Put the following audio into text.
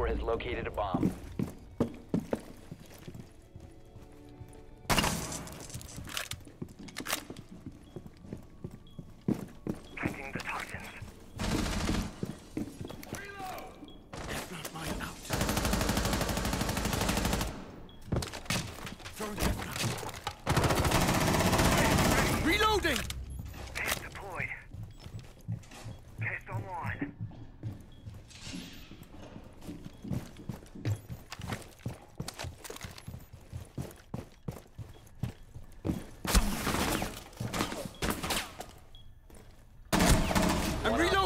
4 has located a bomb. Throwing that gun. I'm reloading!